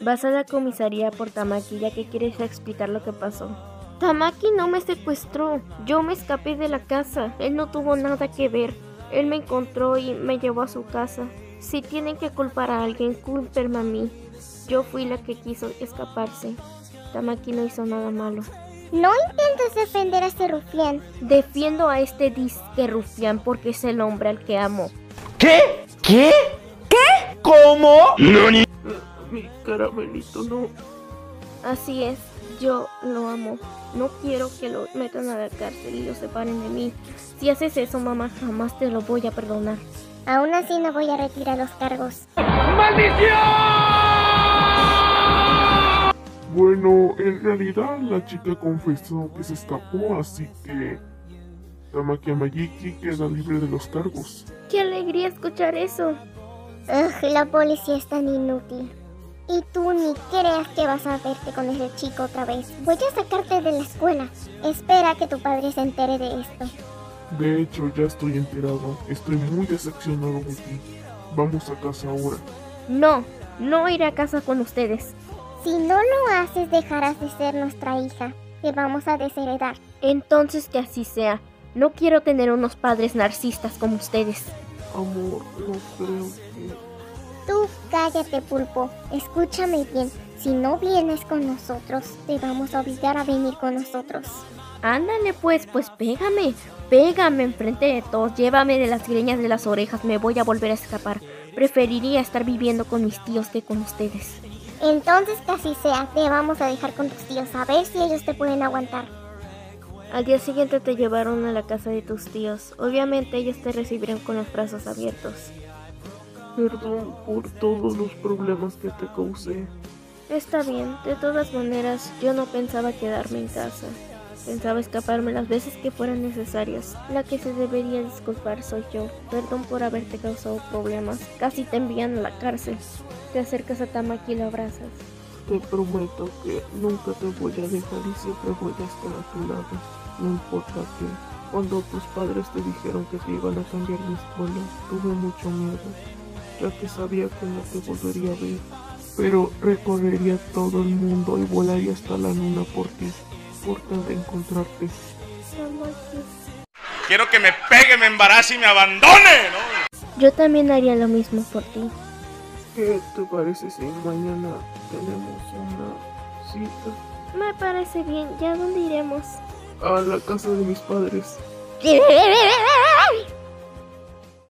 Vas a la comisaría por Tamaki ya que quieres explicar lo que pasó. Tamaki no me secuestró. Yo me escapé de la casa. Él no tuvo nada que ver. Él me encontró y me llevó a su casa. Si tienen que culpar a alguien, culpenme a mí. Yo fui la que quiso escaparse. Tamaki no hizo nada malo. No intentes defender a este rufián. Defiendo a este disque rufián porque es el hombre al que amo. ¿Qué? ¿Qué? ¿Qué? ¿Cómo? ¡Nani! Mi caramelito, no. Así es, yo lo amo. No quiero que lo metan a la cárcel y lo separen de mí. Si haces eso, mamá, jamás te lo voy a perdonar. Aún así no voy a retirar los cargos. Bueno, en realidad la chica confesó que se escapó, así que Tamaki Amayiki queda libre de los cargos. ¡Qué alegría escuchar eso! Ugh, la policía es tan inútil. Y tú ni creas que vas a verte con ese chico otra vez. Voy a sacarte de la escuela. Espera que tu padre se entere de esto. De hecho, ya estoy enterado. Estoy muy decepcionado de ti. Vamos a casa ahora. No, no iré a casa con ustedes. Si no lo haces, dejarás de ser nuestra hija. Te vamos a desheredar. Entonces que así sea. No quiero tener unos padres narcistas como ustedes. Amor, no creo que... Tú cállate, pulpo. Escúchame bien. Si no vienes con nosotros, te vamos a obligar a venir con nosotros. Ándale pues, pues pégame. Pégame enfrente de todos. Llévame de las greñas de las orejas. Me voy a volver a escapar. Preferiría estar viviendo con mis tíos que con ustedes. Entonces que así sea. Te vamos a dejar con tus tíos. A ver si ellos te pueden aguantar. Al día siguiente te llevaron a la casa de tus tíos. Obviamente ellos te recibieron con los brazos abiertos. Perdón por todos los problemas que te causé. Está bien, de todas maneras, yo no pensaba quedarme en casa. Pensaba escaparme las veces que fueran necesarias. La que se debería disculpar soy yo. Perdón por haberte causado problemas. Casi te envían a la cárcel. Te acercas a Tamaki y la abrazas. Te prometo que nunca te voy a dejar y siempre voy a estar a tu lado. No importa qué. Cuando tus padres te dijeron que te iban a cambiar de escuela, tuve mucho miedo ya que sabía que no te volvería a ver. Pero recorrería todo el mundo y volaría hasta la luna por ti, por tal de encontrarte. Quiero que me pegue, me embarace y me abandone, ¿no? Yo también haría lo mismo por ti. ¿Qué te parece si mañana tenemos una cita? Me parece bien. ¿Ya dónde iremos? A la casa de mis padres.